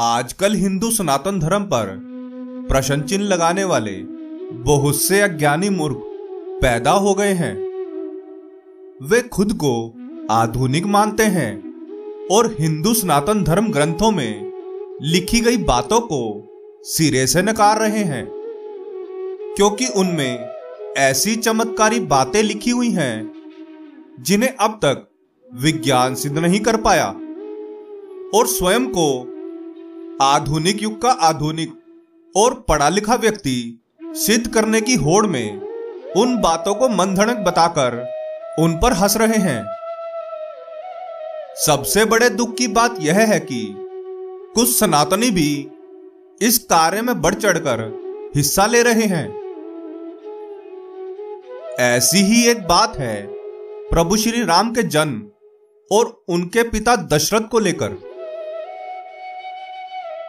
आजकल हिंदू सनातन धर्म पर प्रश्न चिन्ह लगाने वाले बहुत से अज्ञानी मूर्ख पैदा हो गए हैं। वे खुद को आधुनिक मानते हैं और हिंदू सनातन धर्म ग्रंथों में लिखी गई बातों को सिरे से नकार रहे हैं, क्योंकि उनमें ऐसी चमत्कारी बातें लिखी हुई हैं जिन्हें अब तक विज्ञान सिद्ध नहीं कर पाया और स्वयं को आधुनिक युग का आधुनिक और पढ़ा लिखा व्यक्ति सिद्ध करने की होड़ में उन बातों को मनधड़क बताकर उन पर हंस रहे हैं। सबसे बड़े दुख की बात यह है कि कुछ सनातनी भी इस कार्य में बढ़ चढ़कर हिस्सा ले रहे हैं। ऐसी ही एक बात है प्रभु श्री राम के जन्म और उनके पिता दशरथ को लेकर।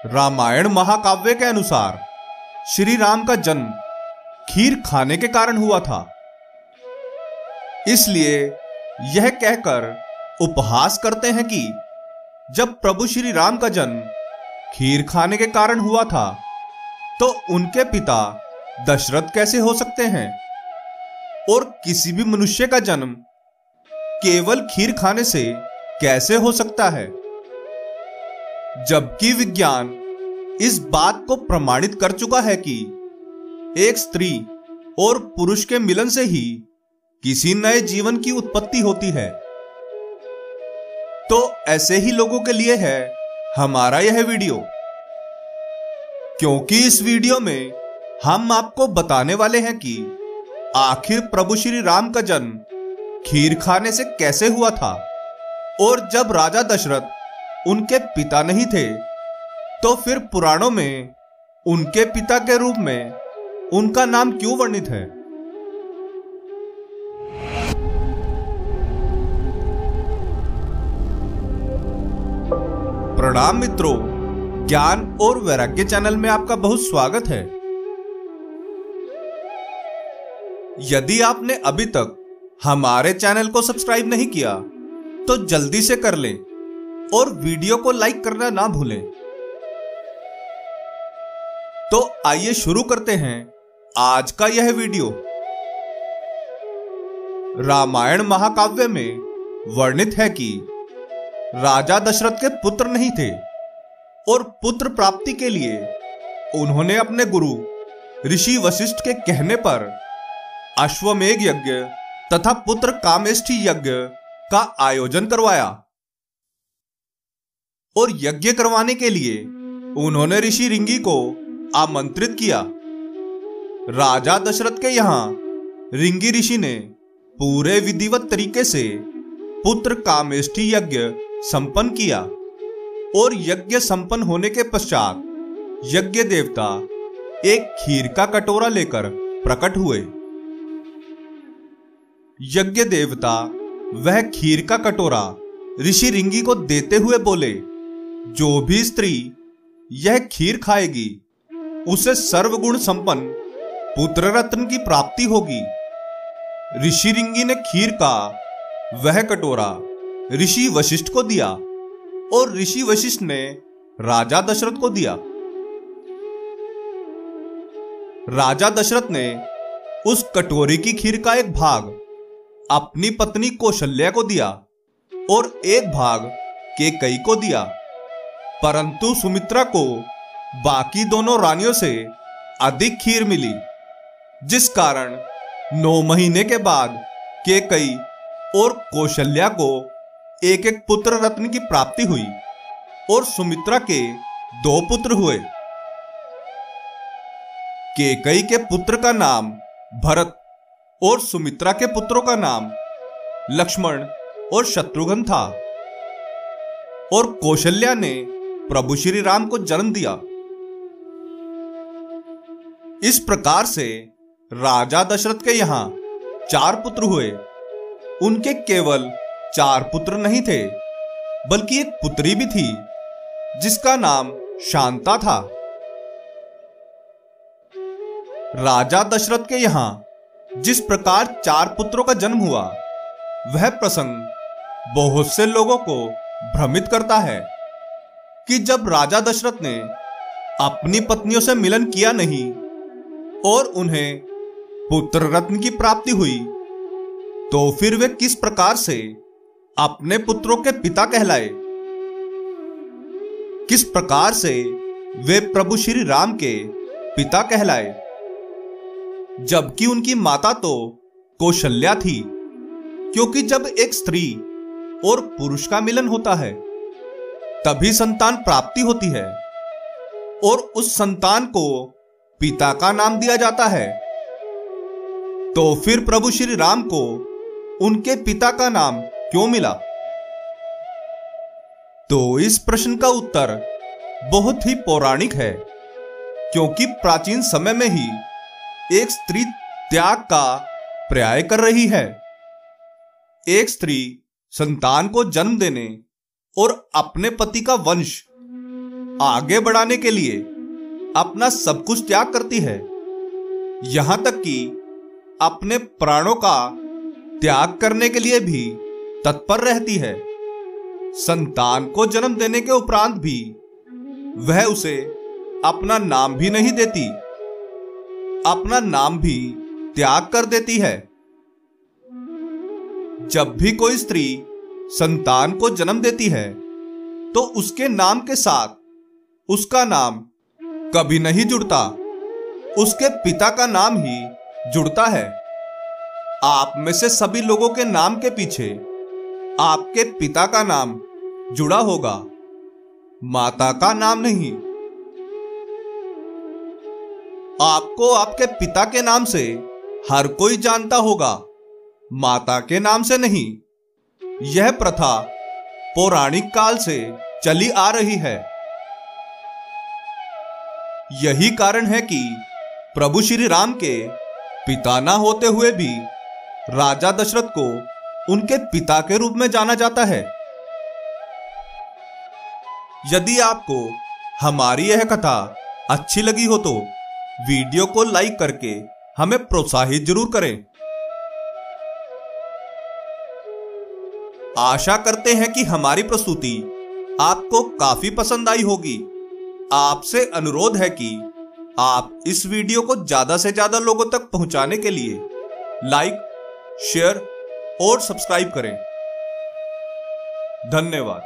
रामायण महाकाव्य के अनुसार श्री राम का जन्म खीर खाने के कारण हुआ था। इसलिए यह कहकर उपहास करते हैं कि जब प्रभु श्री राम का जन्म खीर खाने के कारण हुआ था तो उनके पिता दशरथ कैसे हो सकते हैं? और किसी भी मनुष्य का जन्म केवल खीर खाने से कैसे हो सकता है? जबकि विज्ञान इस बात को प्रमाणित कर चुका है कि एक स्त्री और पुरुष के मिलन से ही किसी नए जीवन की उत्पत्ति होती है। तो ऐसे ही लोगों के लिए है हमारा यह वीडियो। क्योंकि इस वीडियो में हम आपको बताने वाले हैं कि आखिर प्रभु श्री राम का जन्म खीर खाने से कैसे हुआ था और जब राजा दशरथ उनके पिता नहीं थे। तो फिर पुराणों में, उनके पिता के रूप में, उनका नाम क्यों वर्णित है? प्रणाम मित्रों, ज्ञान और वैराग्य चैनल में आपका बहुत स्वागत है। यदि आपने अभी तक हमारे चैनल को सब्सक्राइब नहीं किया तो जल्दी से कर लें। और वीडियो को लाइक करना ना भूलें। तो आइए शुरू करते हैं आज का यह वीडियो। रामायण महाकाव्य में वर्णित है कि राजा दशरथ के पुत्र नहीं थे और पुत्र प्राप्ति के लिए उन्होंने अपने गुरु ऋषि वशिष्ठ के कहने पर अश्वमेघ यज्ञ तथा पुत्र कामेष्ठी यज्ञ का आयोजन करवाया। और यज्ञ करवाने के लिए उन्होंने ऋषि रिंगी को आमंत्रित किया। राजा दशरथ के यहाँ रिंगी ऋषि ने पूरे विधिवत तरीके से पुत्र कामेष्ठी यज्ञ संपन्न किया और यज्ञ संपन्न होने के पश्चात यज्ञ देवता एक खीर का कटोरा लेकर प्रकट हुए। यज्ञ देवता वह खीर का कटोरा ऋषि रिंगी को देते हुए बोले जो भी स्त्री यह खीर खाएगी, उसे सर्वगुण संपन्न पुत्र रत्न की प्राप्ति होगी। ऋषि रिंगी ने खीर का वह कटोरा ऋषि वशिष्ठ को दिया और ऋषि वशिष्ठ ने राजा दशरथ को दिया। राजा दशरथ ने उस कटोरी की खीर का एक भाग अपनी पत्नी कौशल्या को दिया और एक भाग केकई को दिया। परंतु सुमित्रा को बाकी दोनों रानियों से अधिक खीर मिली, जिस कारण नौ महीने के बाद केकई और कौशल्या को एक एक पुत्र रत्न की प्राप्ति हुई और सुमित्रा के दो पुत्र हुए। केकई के पुत्र का नाम भरत और सुमित्रा के पुत्रों का नाम लक्ष्मण और शत्रुघ्न था और कौशल्या ने प्रभु श्री राम को जन्म दिया। इस प्रकार से राजा दशरथ के यहाँ चार पुत्र हुए। उनके केवल चार पुत्र नहीं थे, बल्कि एक पुत्री भी थी, जिसका नाम शांता था। राजा दशरथ के यहाँ जिस प्रकार चार पुत्रों का जन्म हुआ, वह प्रसंग बहुत से लोगों को भ्रमित करता है। कि जब राजा दशरथ ने अपनी पत्नियों से मिलन किया नहीं और उन्हें पुत्र रत्न की प्राप्ति हुई तो फिर वे किस प्रकार से अपने पुत्रों के पिता कहलाए? किस प्रकार से वे प्रभु श्री राम के पिता कहलाए? जबकि उनकी माता तो कौशल्या थी, क्योंकि जब एक स्त्री और पुरुष का मिलन होता है तभी संतान प्राप्ति होती है। और उस संतान को पिता का नाम दिया जाता है। तो फिर प्रभु श्री राम को उनके पिता का नाम क्यों मिला? तो इस प्रश्न का उत्तर बहुत ही पौराणिक है, क्योंकि प्राचीन समय में ही एक स्त्री त्याग का पर्याय कर रही है। एक स्त्री संतान को जन्म देने और अपने पति का वंश आगे बढ़ाने के लिए अपना सब कुछ त्याग करती है। यहाँ तक कि अपने प्राणों का त्याग करने के लिए भी तत्पर रहती है। संतान को जन्म देने के उपरांत भी वह उसे अपना नाम भी नहीं देती, अपना नाम भी त्याग कर देती है। जब भी कोई स्त्री संतान को जन्म देती है तो उसके नाम के साथ उसका नाम कभी नहीं जुड़ता। उसके पिता का नाम ही जुड़ता है। आप में से सभी लोगों के नाम के पीछे आपके पिता का नाम जुड़ा होगा। माता का नाम नहीं। आपको आपके पिता के नाम से हर कोई जानता होगा। माता के नाम से नहीं। यह प्रथा पौराणिक काल से चली आ रही है। यही कारण है कि प्रभु श्री राम के पिता ना होते हुए भी राजा दशरथ को उनके पिता के रूप में जाना जाता है। यदि आपको हमारी यह कथा अच्छी लगी हो तो वीडियो को लाइक करके हमें प्रोत्साहित ज़रूर करें। आशा करते हैं कि हमारी प्रस्तुति आपको काफ़ी पसंद आई होगी। आपसे अनुरोध है कि आप इस वीडियो को ज़्यादा से ज़्यादा लोगों तक पहुँचाने के लिए लाइक, शेयर और सब्सक्राइब करें। धन्यवाद।